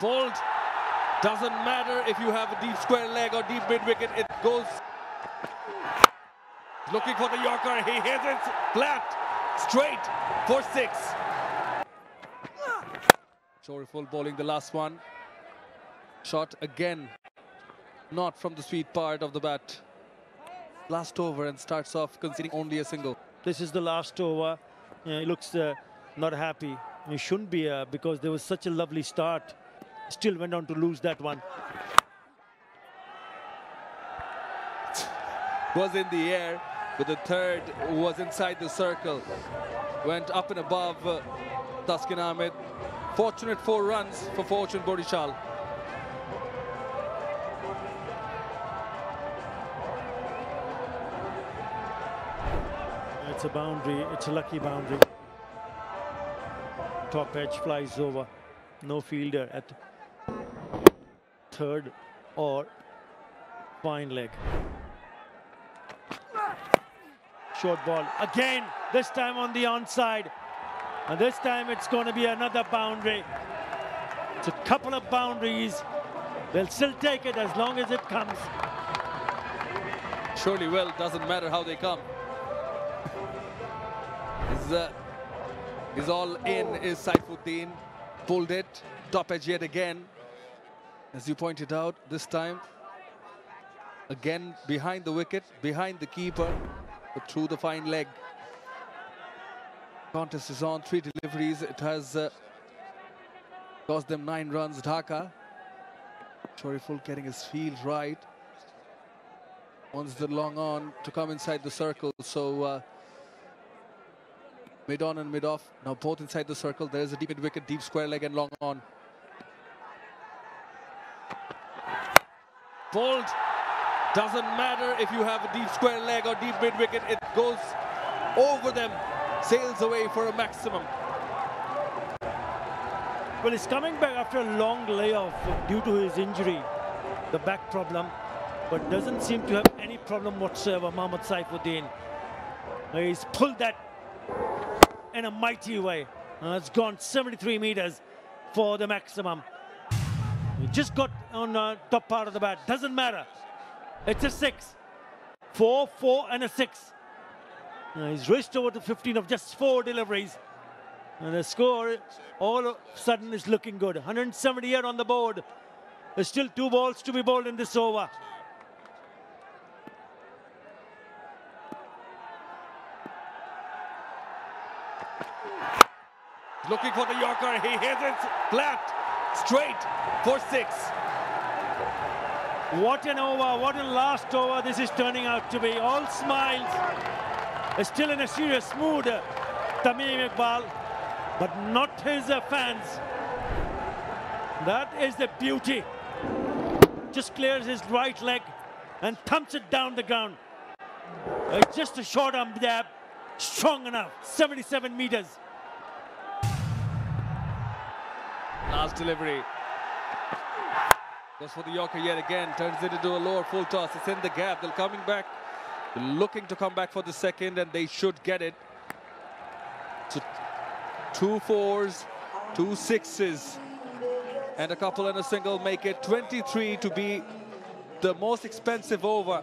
Pulled. Doesn't matter if you have a deep square leg or deep mid wicket, it goes. Looking for the Yorker, he hits it flat, straight for six. Shoriful bowling the last one. Shot again, not from the sweet part of the bat. Last over and starts off conceding only a single. This is the last over. Uh, he looks uh, not happy. He shouldn't be uh, because there was such a lovely start. Still went on to lose that one. Was in the air, but the third was inside the circle. Went up and above uh, Taskin Ahmed. Fortunate four runs for Fortune Barishal. It's a boundary. It's a lucky boundary. Top edge flies over. No fielder at third or fine leg. Short ball again. This time on the onside. And this time it's going to be another boundary. It's a couple of boundaries. They'll still take it as long as it comes. Surely will, doesn't matter how they come. is, uh, is all in is Saifuddin. Pulled it, top edge yet again. As you pointed out, this time again behind the wicket, behind the keeper, but through the fine leg. Contest is on, three deliveries. It has uh, cost them nine runs. Dhaka, Shoriful getting his field right. Wants the long on to come inside the circle. So uh, mid on and mid off. Now both inside the circle. There is a deep mid wicket, deep square leg and long on. Pulled. Doesn't matter if you have a deep square leg or deep mid wicket. It goes over them, sails away for a maximum. Well, he's coming back after a long layoff due to his injury, the back problem, but doesn't seem to have any problem whatsoever, Mohammad Saifuddin. He's pulled that in a mighty way. Uh, it's gone 73 meters for the maximum. He just got on the top part of the bat. Doesn't matter. It's a six. Four, four, and a six. Uh, he's raced over to 15 of just four deliveries. And the score all of a sudden is looking good. 178 on the board. There's still two balls to be bowled in this over. Looking for the Yorker. He hits it flat, straight for six. What an over, what a last over this is turning out to be. All smiles. Still in a serious mood, Tamim Iqbal, but not his uh, fans. That is the beauty. Just clears his right leg and thumps it down the ground. It's just a short arm jab, strong enough, 77 meters. Last delivery. Goes for the Yorker yet again. Turns it into a lower full toss. It's in the gap. They're coming back. They're looking to come back for the second, and they should get it. So two fours, two sixes, and a couple and a single make it 23 to be the most expensive over.